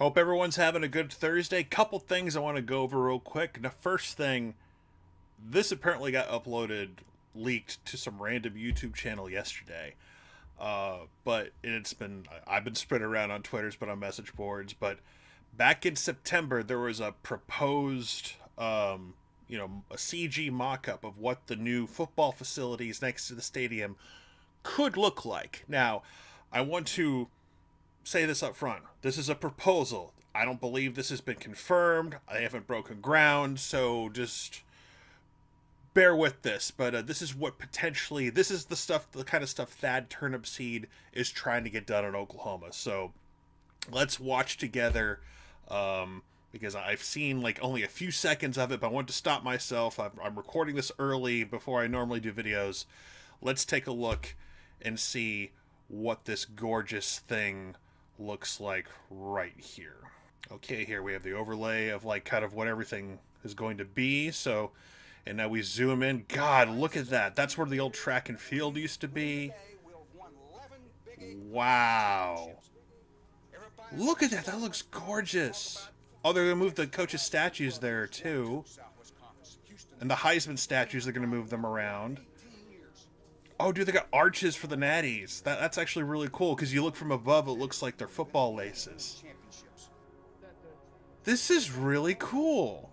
Hope everyone's having a good Thursday. Couple things I want to go over real quick. The first thing, this apparently got uploaded, leaked to some random YouTube channel yesterday. Uh, but it's been I've been spread around on Twitter's, but on message boards. But back in September, there was a proposed, um, you know, a CG mock-up of what the new football facilities next to the stadium could look like. Now, I want to say this up front. This is a proposal. I don't believe this has been confirmed. I haven't broken ground, so just bear with this. But uh, this is what potentially this is the stuff, the kind of stuff Thad Turnipseed is trying to get done in Oklahoma. So let's watch together. Um, because I've seen like only a few seconds of it, but I want to stop myself. I'm, I'm recording this early before I normally do videos. Let's take a look and see what this gorgeous thing looks like right here. Okay, here we have the overlay of like kind of what everything is going to be. So, and now we zoom in. God, look at that. That's where the old track and field used to be. Wow. Look at that. That looks gorgeous. Oh, they're going to move the coaches' statues there, too. And the Heisman statues, they're going to move them around. Oh, dude, they got arches for the natties. That, that's actually really cool because you look from above, it looks like they're football laces. This is really cool.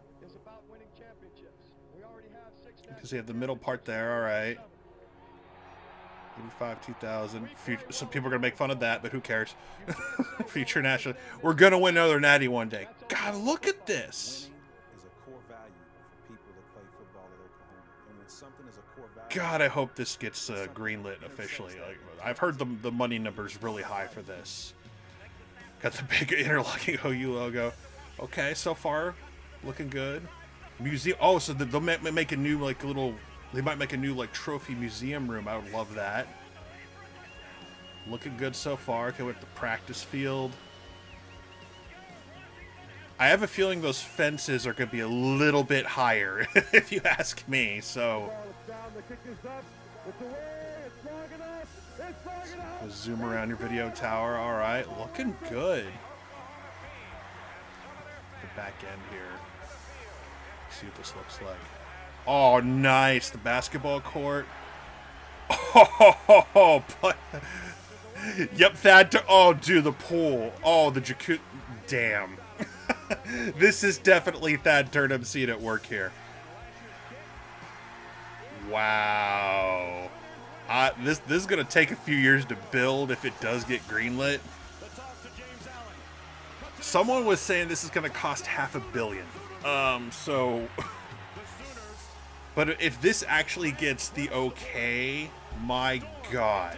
Because they have the middle part there, all right. 85, 2000. Future, Some people are going to make fun of that, but who cares? Future national. We're going to win another natty one day. God, look at this. God, I hope this gets uh, greenlit officially. Like, I've heard the, the money number's really high for this. Got the big interlocking OU logo. Okay, so far, looking good. Museum. Oh, so they'll make a new like little. They might make a new like trophy museum room. I would love that. Looking good so far. Okay, with the practice field. I have a feeling those fences are going to be a little bit higher, if you ask me. So zoom around your video tower. All right, looking good. The back end here. Let's see what this looks like. Oh, nice. The basketball court. Oh, but, yep, that. Oh, dude, the pool. Oh, the jacuzzi. Damn. this is definitely Thad Turnipseed at work here. Wow. Uh, this this is gonna take a few years to build if it does get greenlit. Someone was saying this is gonna cost half a billion. Um, so, but if this actually gets the okay, my god,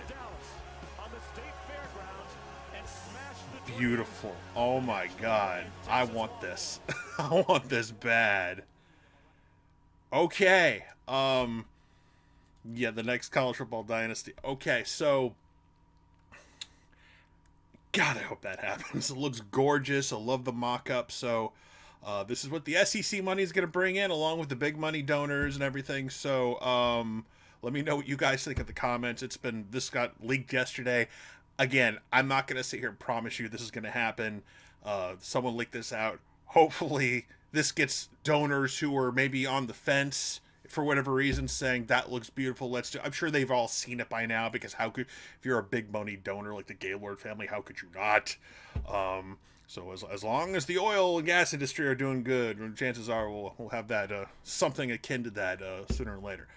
beautiful. Oh my god, I want this. I want this bad. Okay, um. Yeah, the next college football dynasty. Okay, so God, I hope that happens. It looks gorgeous. I love the mock-up. So uh, this is what the SEC money is going to bring in, along with the big money donors and everything. So um, let me know what you guys think in the comments. It's been this got leaked yesterday. Again, I'm not going to sit here and promise you this is going to happen. Uh, someone leaked this out. Hopefully, this gets donors who are maybe on the fence for whatever reason saying that looks beautiful let's do i'm sure they've all seen it by now because how could if you're a big money donor like the gaylord family how could you not um, so as, as long as the oil and gas industry are doing good chances are we'll, we'll have that uh, something akin to that uh, sooner or later